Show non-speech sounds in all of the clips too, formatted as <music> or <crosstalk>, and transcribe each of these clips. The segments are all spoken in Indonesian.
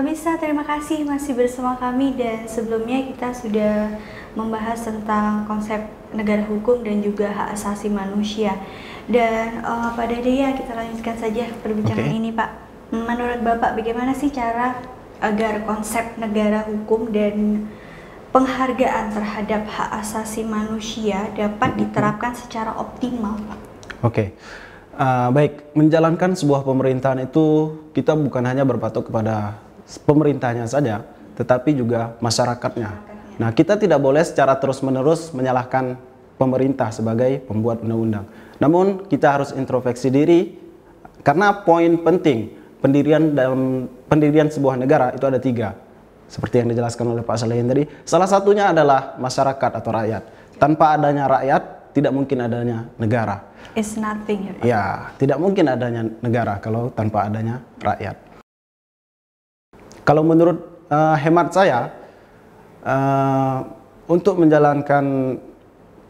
Pemirsa, terima kasih masih bersama kami dan sebelumnya kita sudah membahas tentang konsep negara hukum dan juga hak asasi manusia. Dan uh, pada dia kita lanjutkan saja perbincangan Oke. ini, Pak. Menurut Bapak, bagaimana sih cara agar konsep negara hukum dan penghargaan terhadap hak asasi manusia dapat diterapkan secara optimal, Pak? Oke, Uh, baik. Menjalankan sebuah pemerintahan itu kita bukan hanya berpatok kepada pemerintahnya saja, tetapi juga masyarakatnya. Nah, kita tidak boleh secara terus-menerus menyalahkan pemerintah sebagai pembuat undang-undang. Namun kita harus introspeksi diri karena poin penting pendirian dalam pendirian sebuah negara itu ada tiga, seperti yang dijelaskan oleh Pak Salehin tadi. Salah satunya adalah masyarakat atau rakyat. Tanpa adanya rakyat, tidak mungkin adanya negara. It's nothing ya, Pak. Ya, tidak mungkin adanya negara kalau tanpa adanya rakyat. Kalau menurut eh, hemat saya, eh, untuk menjalankan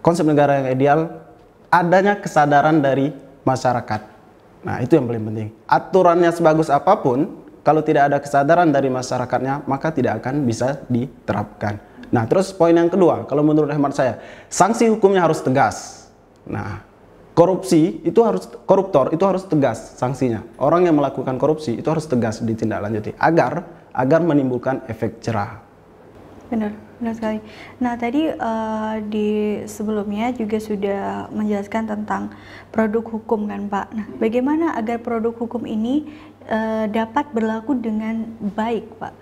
konsep negara yang ideal, adanya kesadaran dari masyarakat. Nah, itu yang paling penting. Aturannya sebagus apa pun, kalau tidak ada kesadaran dari masyarakatnya, maka tidak akan bisa diterapkan. Nah, terus poin yang kedua, kalau menurut hemat saya, sanksi hukumnya harus tegas. Nah, korupsi itu harus koruptor itu harus tegas sanksinya. Orang yang melakukan korupsi itu harus tegas ditindaklanjuti agar agar menimbulkan efek jerah. Benar, benar sekali. Nah, tadi eh, di sebelumnya juga sudah menjelaskan tentang produk hukum kan, Pak. Nah, bagaimana agar produk hukum ini eh, dapat berlaku dengan baik, Pak?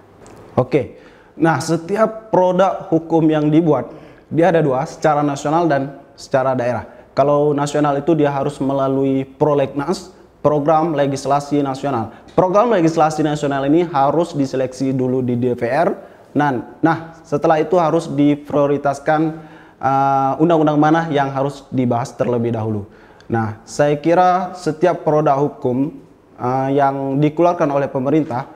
Oke. Nah, setiap produk hukum yang dibuat dia ada dua, secara nasional dan secara daerah. Kalau nasional itu dia harus melalui prolegnas, program legislasi nasional. Program legislasi nasional ini harus diseleksi dulu di DPR. Nah, nah setelah itu harus diprioritaskan uh, undang-undang mana yang harus dibahas terlebih dahulu. Nah, saya kira setiap produk hukum uh, yang dikeluarkan oleh pemerintah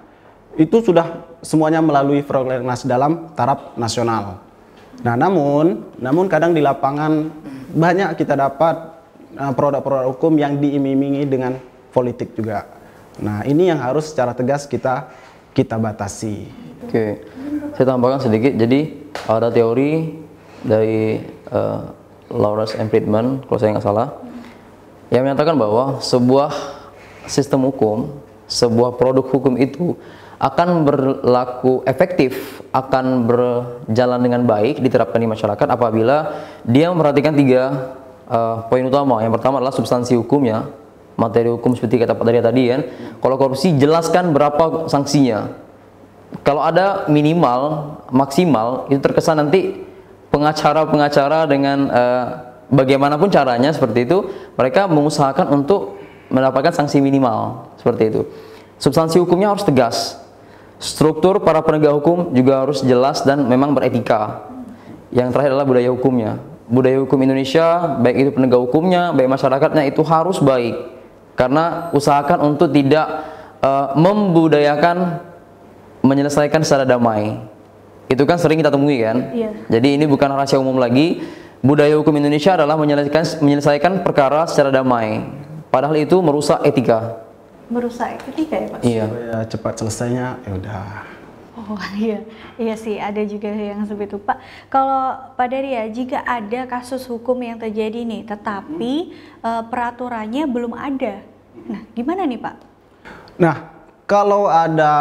itu sudah semuanya melalui prolegnas dalam taraf nasional. Nah, namun, namun kadang di lapangan banyak kita dapat uh, produk-produk hukum yang diiming-imingi dengan politik juga. Nah, ini yang harus secara tegas kita kita batasi. Oke, saya tambahkan sedikit. Jadi ada teori dari eh, Lawrence and Friedman, kalau saya nggak salah, yang menyatakan bahwa sebuah sistem hukum, sebuah produk hukum itu akan berlaku efektif, akan berjalan dengan baik, diterapkan di masyarakat apabila dia memperhatikan tiga eh, poin utama. Yang pertama adalah substansi hukumnya, materi hukum seperti kata Pak Daria tadi kan. Kalau korupsi jelaskan berapa sanksinya. Kalau ada minimal, maksimal itu terkesan nanti pengacara-pengacara dengan eh, bagaimanapun caranya seperti itu, mereka mengusahakan untuk mendapatkan sanksi minimal seperti itu. Substansi hukumnya harus tegas. Struktur para penegak hukum juga harus jelas dan memang beretika. Yang terakhir adalah budaya hukumnya. Budaya hukum Indonesia, baik itu penegak hukumnya, baik masyarakatnya itu harus baik. Karena usahakan untuk tidak eh, membudayakan menyelesaikan secara damai. Itu kan sering kita temui kan? Iya. Jadi ini bukan rahasia umum lagi. Budaya hukum Indonesia adalah menyelesaikan menyelesaikan perkara secara damai. Padahal itu merusak etika. Merusak ketika ya, Pak? Iya. Supaya cepat selesainya, ya udah. Oh <laughs> iya, iya sih ada juga yang seperti itu Pak. Kalau Pak Daria, jika ada kasus hukum yang terjadi nih, tetapi eh, peraturannya belum ada, nah gimana nih Pak? Nah, kalau ada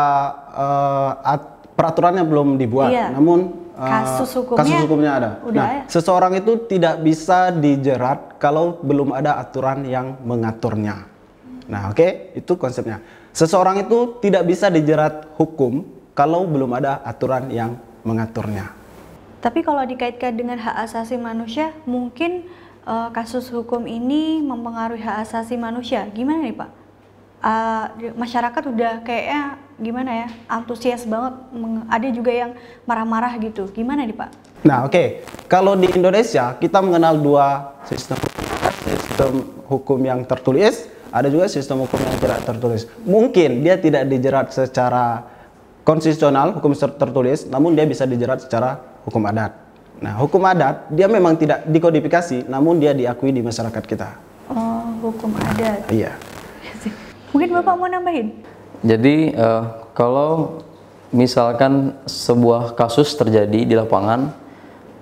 at- peraturannya belum dibuat, Iya. namun eh, Kasus hukumnya kasus hukumnya ada. udah nah, ada. seseorang itu tidak bisa dijerat kalau belum ada aturan yang mengaturnya. Nah, oke, itu konsepnya. Seseorang itu tidak bisa dijerat hukum kalau belum ada aturan yang mengaturnya. Tapi kalau dikaitkan dengan hak asasi manusia, mungkin eh, kasus hukum ini mempengaruhi hak asasi manusia. Gimana nih Pak? Di- masyarakat udah kayaknya gimana ya, antusias banget. Ada juga yang marah-marah gitu. Gimana nih Pak? Nah, oke. Kalau di Indonesia kita mengenal dua sistem sistem hukum yang tertulis, ada juga sistem hukum yang tidak tertulis. Mungkin dia tidak dijerat secara konstitusional hukum ter- tertulis, namun dia bisa dijerat secara hukum adat. Nah, hukum adat dia memang tidak dikodifikasi, namun dia diakui di masyarakat kita. Oh, hukum adat. Iya. Mungkin Bapak mau nambahin? Jadi eh, kalau misalkan sebuah kasus terjadi di lapangan,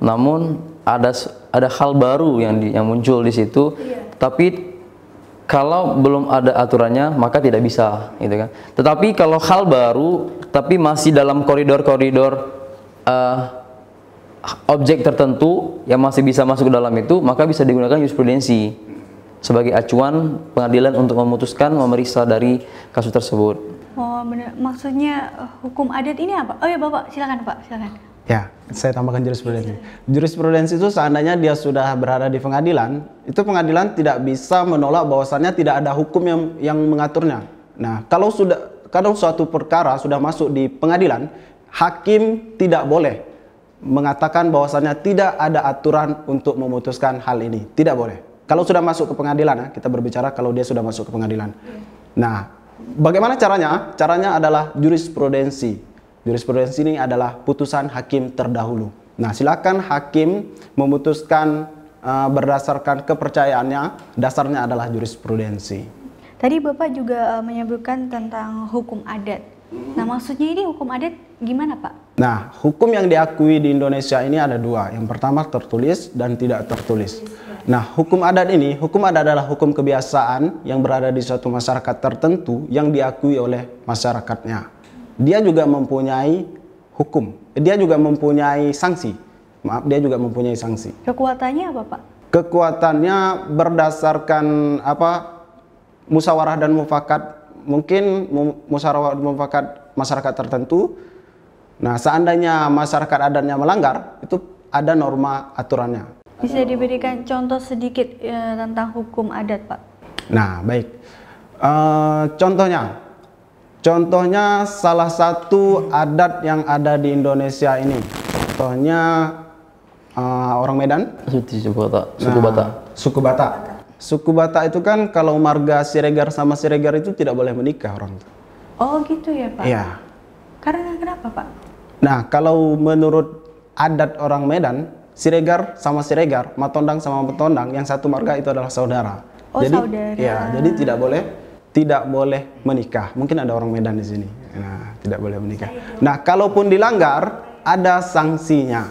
namun ada ada hal baru yang di, yang muncul di situ, tapi kalau belum ada aturannya maka tidak bisa, gitu kan. Tetapi kalau hal baru tapi masih dalam koridor-koridor uh, objek tertentu yang masih bisa masuk ke dalam itu, maka bisa digunakan jurisprudensi sebagai acuan pengadilan untuk memutuskan memeriksa dari kasus tersebut. Oh benar, maksudnya eh, hukum adat ini apa? Oh ya Bapak, silakan Pak, silakan. Ya, saya tambahkan jurisprudensi. Jurisprudensi itu seandainya dia sudah berada di pengadilan, itu pengadilan tidak bisa menolak bahwasannya tidak ada hukum yang yang mengaturnya. Nah, kalau sudah kalau suatu perkara sudah masuk di pengadilan, hakim tidak boleh mengatakan bahwasannya tidak ada aturan untuk memutuskan hal ini. Tidak boleh. Kalau sudah masuk ke pengadilan, ya, kita berbicara kalau dia sudah masuk ke pengadilan. Nah, Bagaimana caranya? Caranya adalah jurisprudensi. Jurisprudensi ini adalah putusan hakim terdahulu. Nah, silakan hakim memutuskan uh, berdasarkan kepercayaannya. Dasarnya adalah jurisprudensi. Tadi Bapak juga uh, menyebutkan tentang hukum adat. Nah, maksudnya ini hukum adat gimana, Pak? Nah, hukum yang diakui di Indonesia ini ada dua. Yang pertama tertulis dan tidak tertulis. Nah, hukum adat ini, hukum adat adalah hukum kebiasaan yang berada di suatu masyarakat tertentu yang diakui oleh masyarakatnya. Dia juga mempunyai hukum. Dia juga mempunyai sanksi. Maaf, dia juga mempunyai sanksi. Kekuatannya apa, Pak? Kekuatannya berdasarkan apa? Musyawarah dan mufakat. Mungkin musyawarah dan mufakat masyarakat tertentu. Nah, seandainya masyarakat adatnya melanggar, itu ada norma aturannya. Bisa diberikan contoh sedikit ya, tentang hukum adat, Pak? Nah, baik. Uh, contohnya, contohnya salah satu adat yang ada di Indonesia ini. Contohnya uh, orang Medan. Suku Batak. Suku nah, Batak. Suku Batak. Suku Batak itu kan kalau marga Siregar sama Siregar itu tidak boleh menikah orang. Oh gitu ya Pak? Iya. Karena kenapa Pak? Nah kalau menurut adat orang Medan Siregar sama Siregar, Matondang sama Matondang, yang satu marga itu adalah saudara. Oh, jadi, saudara. Ya, jadi tidak boleh tidak boleh menikah. Mungkin ada orang Medan di sini. Nah, tidak boleh menikah. Nah, kalaupun dilanggar, ada sanksinya.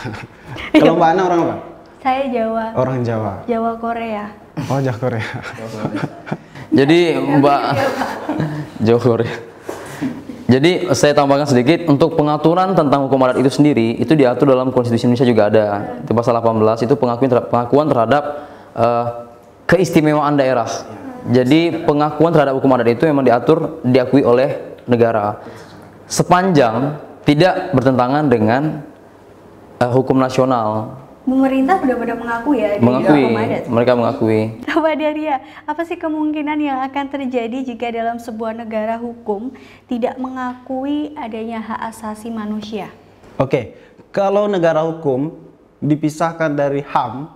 <laughs> Kalau Mbak Ana orang apa? Saya Jawa. Orang Jawa. Jawa Korea. Oh, Jawa Korea. jadi Mbak Jawa Korea. Jadi saya tambahkan sedikit untuk pengaturan tentang hukum adat itu sendiri itu diatur dalam konstitusi Indonesia juga ada. Di pasal 18 itu pengakuan terhadap, pengakuan terhadap uh, keistimewaan daerah. Jadi pengakuan terhadap hukum adat itu memang diatur diakui oleh negara. Sepanjang tidak bertentangan dengan uh, hukum nasional pemerintah benar-benar mengakui ya mengakui. mereka mengakui. Pak Daria? Apa sih kemungkinan yang akan terjadi jika dalam sebuah negara hukum tidak mengakui adanya hak asasi manusia? Oke kalau negara hukum dipisahkan dari HAM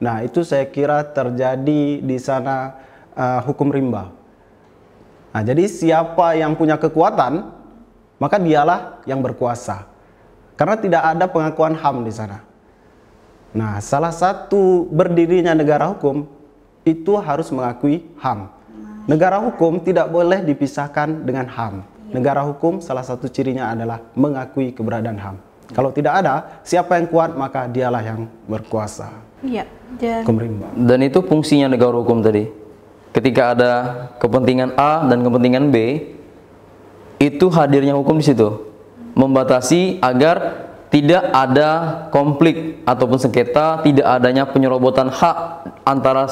nah itu saya kira terjadi di sana uh, hukum rimba. Nah jadi siapa yang punya kekuatan maka dialah yang berkuasa. Karena tidak ada pengakuan HAM di sana Nah, salah satu berdirinya negara hukum itu harus mengakui HAM. Negara hukum tidak boleh dipisahkan dengan HAM. Negara hukum salah satu cirinya adalah mengakui keberadaan HAM. Kalau tidak ada, siapa yang kuat maka dialah yang berkuasa. Iya. Dan, dan itu fungsinya negara hukum tadi. Ketika ada kepentingan A dan kepentingan B, itu hadirnya hukum di situ. Membatasi agar tidak ada konflik ataupun sengketa, tidak adanya penyerobotan hak antara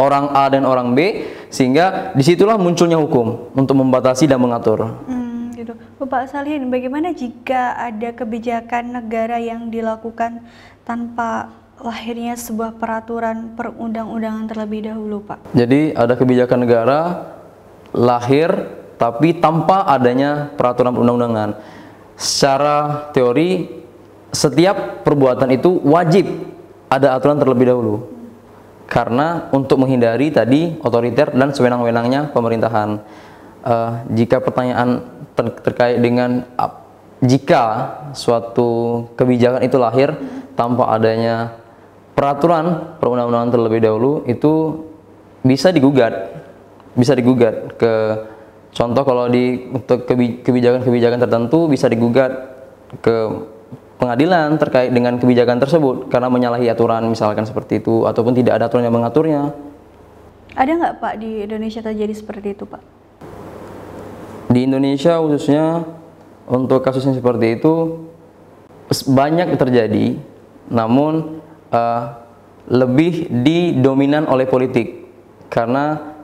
orang A dan orang B, sehingga di situlah munculnya hukum untuk membatasi dan mengatur. Hmm, gitu. Bapak Salihin, bagaimana jika ada kebijakan negara yang dilakukan tanpa lahirnya sebuah peraturan perundang-undangan terlebih dahulu, Pak? Jadi ada kebijakan negara lahir tapi tanpa adanya peraturan perundang-undangan. Secara teori setiap perbuatan itu wajib ada aturan terlebih dahulu. Karena untuk menghindari tadi otoriter dan sewenang-wenangnya pemerintahan. Uh, jika pertanyaan ter terkait dengan uh, jika suatu kebijakan itu lahir tanpa adanya peraturan perundang-undangan terlebih dahulu itu bisa digugat bisa digugat ke Contoh kalau di untuk kebi- kebijakan-kebijakan tertentu bisa digugat ke pengadilan terkait dengan kebijakan tersebut karena menyalahi aturan misalkan seperti itu ataupun tidak ada aturan yang mengaturnya. Ada nggak Pak di Indonesia terjadi seperti itu Pak? Di Indonesia khususnya untuk kasus yang seperti itu banyak terjadi, namun eh, lebih didominan oleh politik karena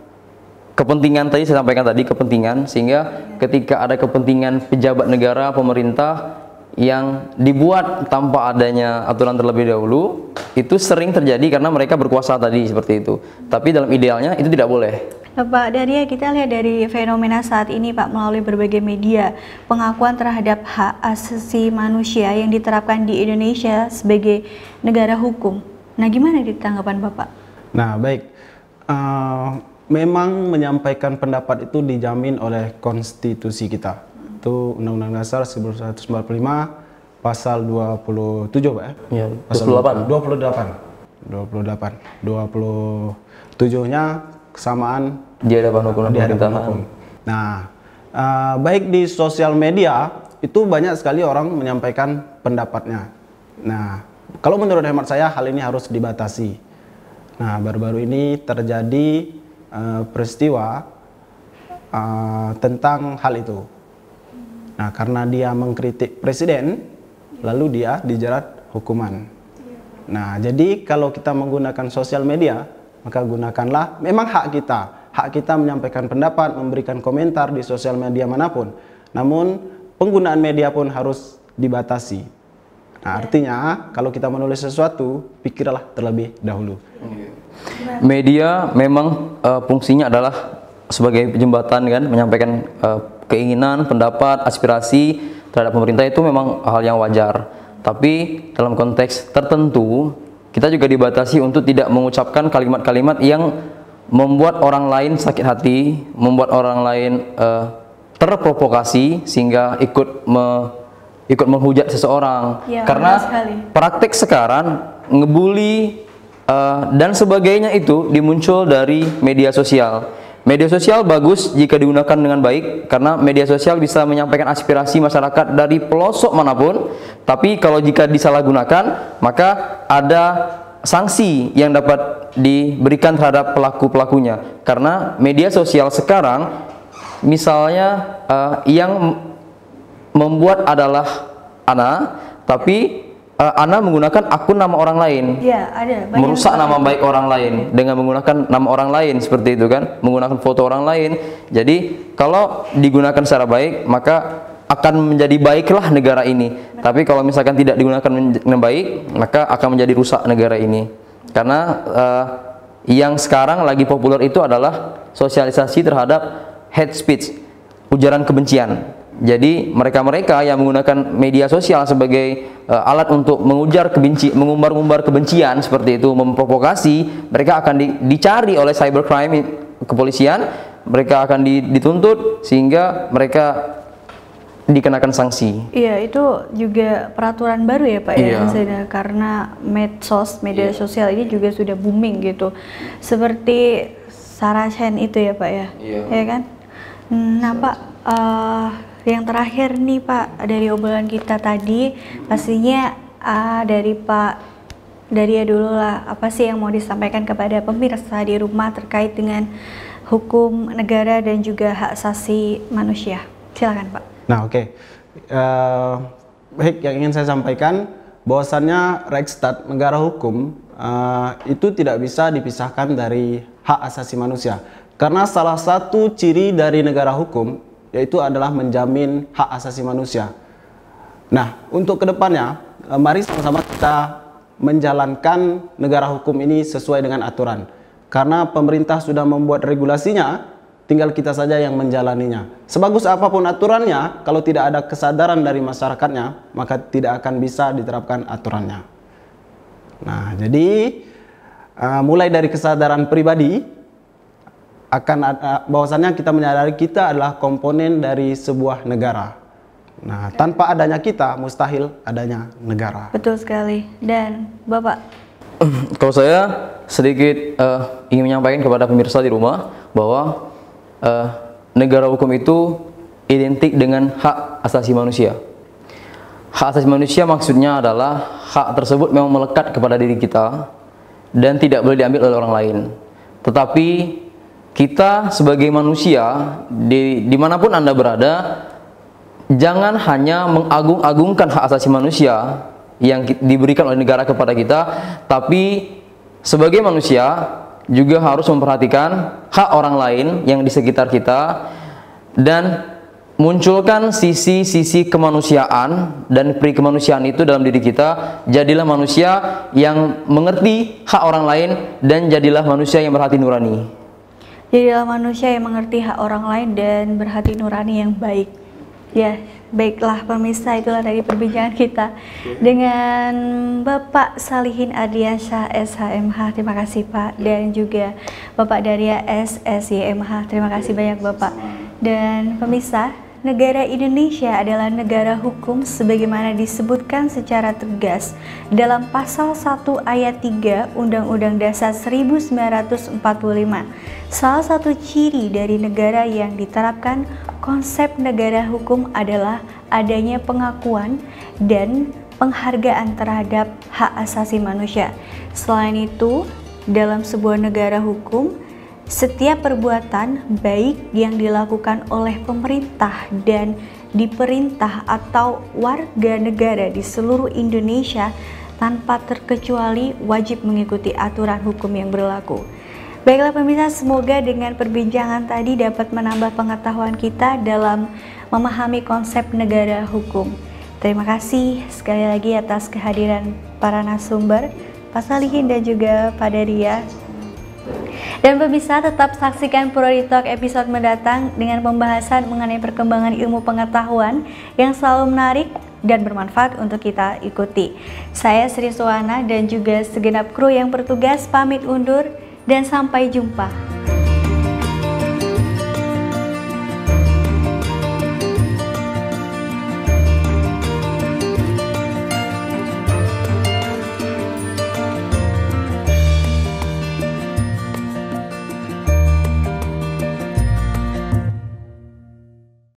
kepentingan tadi saya sampaikan tadi kepentingan sehingga ketika ada kepentingan pejabat negara pemerintah yang dibuat tanpa adanya aturan terlebih dahulu itu sering terjadi karena mereka berkuasa tadi seperti itu tapi dalam idealnya itu tidak boleh Pak, dari ya kita lihat dari fenomena saat ini Pak melalui berbagai media pengakuan terhadap hak asasi manusia yang diterapkan di Indonesia sebagai negara hukum. Nah, gimana di tanggapan Bapak? Nah, baik. Eh, memang menyampaikan pendapat itu dijamin oleh konstitusi kita. Itu Undang-Undang Dasar 1945 pasal 27, Pak ya? ya Pasal 28 28. 28. 27-nya kesamaan di hadapan hukum di hadapan hukum. Nah, eh, baik di sosial media itu banyak sekali orang menyampaikan pendapatnya. Nah, kalau menurut hemat saya hal ini harus dibatasi. Nah, baru-baru ini terjadi eh, peristiwa eh, tentang hal itu. Nah, karena dia mengkritik presiden, lalu dia dijerat hukuman. Nah, jadi kalau kita menggunakan sosial media, maka gunakanlah memang hak kita. Hak kita menyampaikan pendapat, memberikan komentar di sosial media mana pun. Namun, penggunaan media pun harus dibatasi. Nah, artinya kalau kita menulis sesuatu, pikirlah terlebih dahulu. Media memang eh, fungsinya adalah sebagai jembatan kan menyampaikan eh, keinginan, pendapat, aspirasi terhadap pemerintah itu memang hal yang wajar. Tapi dalam konteks tertentu kita juga dibatasi untuk tidak mengucapkan kalimat-kalimat yang membuat orang lain sakit hati, membuat orang lain eh, terprovokasi sehingga ikut me- ikut menghujat seseorang. Ya, Karena praktik sekarang ngebully eh, dan sebagainya itu dimuncul dari media sosial. Media sosial bagus jika digunakan dengan baik karena media sosial bisa menyampaikan aspirasi masyarakat dari pelosok mana pun. Tapi kalau jika disalahgunakan, maka ada sanksi yang dapat diberikan terhadap pelaku-pelakunya. Karena media sosial sekarang misalnya eh, yang membuat adalah Ana, tapi eh, Ana menggunakan akun nama orang lain. Ya, ada. Banyak. merusak nama baik orang lain. Dengan menggunakan nama orang lain seperti itu kan? Menggunakan foto orang lain. Jadi kalau digunakan secara baik maka akan menjadi baiklah negara ini. Tapi kalau misalkan tidak digunakan dengan baik maka akan menjadi rusak negara ini. Karena eh, yang sekarang lagi populer itu adalah sosialisasi terhadap hate speech ujaran kebencian jadi mereka-mereka yang menggunakan media sosial sebagai eh, alat untuk mengujar kebenci, mengumbar-umbar kebencian seperti itu, memprovokasi, mereka akan di- dicari oleh cybercrime kepolisian, mereka akan di- dituntut sehingga mereka dikenakan sanksi. Iya, itu juga peraturan baru ya Pak Iya. ya, karena medsos, media sosial ini juga sudah booming gitu. Seperti Saracen itu ya Pak ya, Iya. ya kan? Nah Pak, eh, yang terakhir nih Pak dari obrolan kita tadi, pastinya ah, dari Pak dari ya dulu lah, apa sih yang mau disampaikan kepada pemirsa di rumah terkait dengan hukum negara dan juga hak asasi manusia? Silakan Pak. Nah, oke. Eh, baik, yang ingin saya sampaikan bahwasannya Reichstag negara hukum eh, itu tidak bisa dipisahkan dari hak asasi manusia. Karena salah satu ciri dari negara hukum yaitu adalah menjamin hak asasi manusia. Nah, untuk ke depannya, eh, mari sama-sama kita menjalankan negara hukum ini sesuai dengan aturan. Karena pemerintah sudah membuat regulasinya, tinggal kita saja yang menjalaninya. Sebagus apa pun aturannya, kalau tidak ada kesadaran dari masyarakatnya, maka tidak akan bisa diterapkan aturannya. Nah, jadi eh, mulai dari kesadaran pribadi, akan ada, bahwasannya kita menyadari kita adalah komponen dari sebuah negara. Nah, tanpa adanya kita mustahil adanya negara. Betul sekali. Dan Bapak, Kalau saya sedikit eh, ingin menyampaikan kepada pemirsa di rumah bahwa eh, negara hukum itu identik dengan hak asasi manusia. Hak asasi manusia maksudnya adalah hak tersebut memang melekat kepada diri kita dan tidak boleh diambil oleh orang lain. Tetapi kita sebagai manusia di di mana pun anda berada, jangan hanya mengagung-agungkan hak asasi manusia yang diberikan oleh negara kepada kita, tapi sebagai manusia juga harus memperhatikan hak orang lain yang di sekitar kita dan munculkan sisi-sisi kemanusiaan dan pri kemanusiaan itu dalam diri kita. Jadilah manusia yang mengerti hak orang lain dan jadilah manusia yang berhati nurani jadilah manusia yang mengerti hak orang lain dan berhati nurani yang baik ya Baiklah pemirsa itulah dari perbincangan kita dengan Bapak Salihin Ardiansyah SHMH. Terima kasih Pak dan juga Bapak Daria SSYMH. Terima kasih banyak Bapak. Dan pemirsa, negara Indonesia adalah negara hukum sebagaimana disebutkan secara tegas dalam pasal 1 ayat 3 Undang-Undang Dasar 1945. Salah satu ciri dari negara yang diterapkan konsep negara hukum adalah adanya pengakuan dan penghargaan terhadap hak asasi manusia. Selain itu, dalam sebuah negara hukum, setiap perbuatan baik yang dilakukan oleh pemerintah dan diperintah atau warga negara di seluruh Indonesia tanpa terkecuali wajib mengikuti aturan hukum yang berlaku. Baiklah pemirsa, semoga dengan perbincangan tadi dapat menambah pengetahuan kita dalam memahami konsep negara hukum. Terima kasih sekali lagi atas kehadiran para narasumber, Pak Salihin dan juga Pak Daria. Dan pemirsa tetap saksikan Prodi Talk episode mendatang dengan pembahasan mengenai perkembangan ilmu pengetahuan yang selalu menarik dan bermanfaat untuk kita ikuti. Saya Sri Suwana dan juga segenap kru yang bertugas pamit undur dan sampai jumpa.